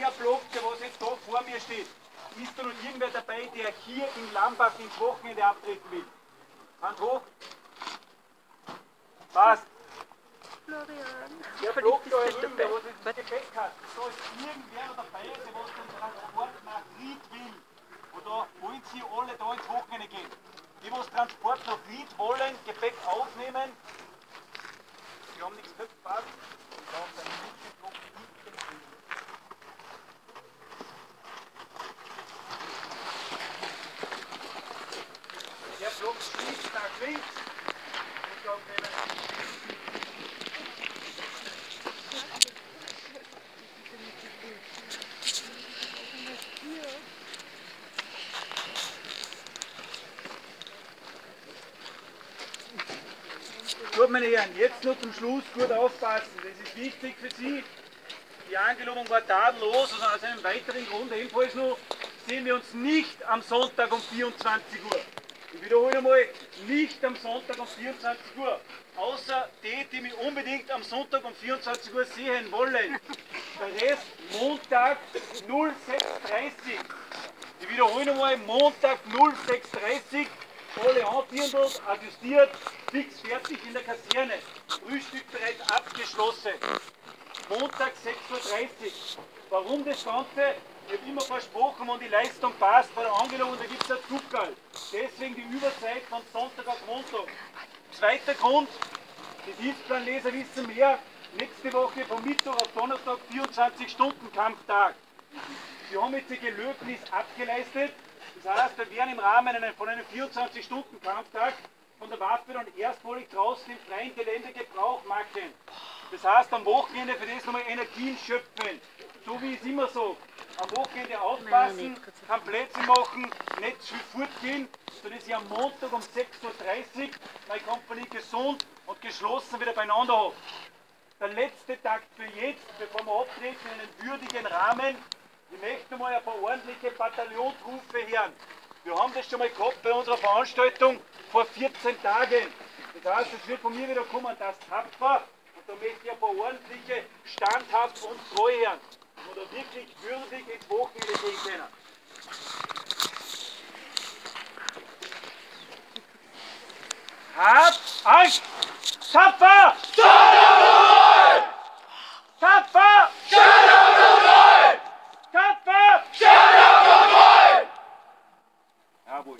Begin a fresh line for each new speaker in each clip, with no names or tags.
der Block, der was jetzt da vor mir steht, ist da noch irgendwer dabei, der hier in Lambach ins Wochenende abtreten will? Hand hoch. Passt.
Florian.
Der Block da drüben, der was jetzt Gepäck hat, da ist irgendwer noch dabei, der was den Transport nach Ried will. Und da wollen sie alle da ins Wochenende gehen. Die, was Transport nach Ried wollen, Gepäck aufnehmen, die haben nichts gehört, passt. Und da haben sie einen Mittelblock hinten drin. Der Block schließt nach links. Und da nehmen Gut, meine Herren, jetzt noch zum Schluss gut aufpassen. Das ist wichtig für Sie. Die Angelobung war tadellos und aus einem weiteren Grund ebenfalls noch sehen wir uns nicht am Sonntag um 24 Uhr. Ich wiederhole einmal, nicht am Sonntag um 24 Uhr. Außer die, die mich unbedingt am Sonntag um 24 Uhr sehen wollen. Der Rest Montag 0630. Ich wiederhole einmal, Montag 0630. Alle anbindelt, adjustiert, fix fertig in der Kaserne. Frühstück bereits abgeschlossen. Montag 6.30 Uhr. Warum das Ganze? Ich habe immer versprochen, wenn die Leistung passt bei der Angelung, da gibt es ein Zuckerl. Deswegen die Überzeit von Sonntag auf Montag. Zweiter Grund, die Dienstplanleser wissen mehr. Nächste Woche vom Mittwoch auf Donnerstag 24 Stunden Kampftag. Wir haben jetzt die Gelöbnis abgeleistet. Das heißt, wir werden im Rahmen von einem 24-Stunden-Kampftag von der Waffe dann erstmalig draußen im freien Gelände Gebrauch machen. Das heißt, am Wochenende für das nochmal Energien schöpfen. So wie ich es immer so. Aufpassen, kein Plätze machen, nicht zu viel fortgehen, sodass ich am Montag um 6.30 Uhr meine Kompanie gesund und geschlossen wieder beieinander habe. Der letzte Tag für jetzt, bevor wir abtreten, in einem würdigen Rahmen. Ich möchte mal ein paar ordentliche Bataillonsrufe hören. Wir haben das schon mal gehabt bei unserer Veranstaltung vor 14 Tagen. Das heißt, es wird von mir wieder kommen, das tapfer. Und da möchte ich ein paar ordentliche, standhaft und treu hören. Und da wirklich würdig ins Wochenende gehen können. Hab Angst! Tapfer! Tapfer! Tapfer! Jawohl.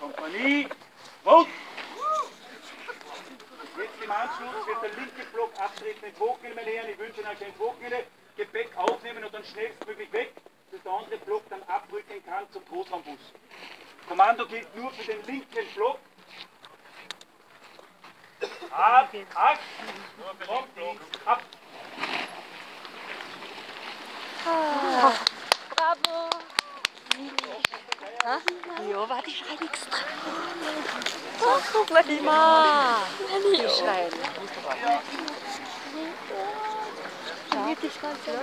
Kompanie, Vote! Jetzt im Anschluss wird der linke Block abtreten ins Wochenende, meine Herren. Ich wünsche Ihnen ein schönes Wochenende. Gepäck aufnehmen und dann schnellstmöglich weg, dass der andere Block dann abrücken kann zum Großraumbus. Kommando gilt nur für den linken Block. Ab, ab, kommt links, ab.
Bravo.
Ja, warte, ich schreie nichts dran.
Oh, guck mal die Ma.
Ich schreie.
Niye kıskançlar?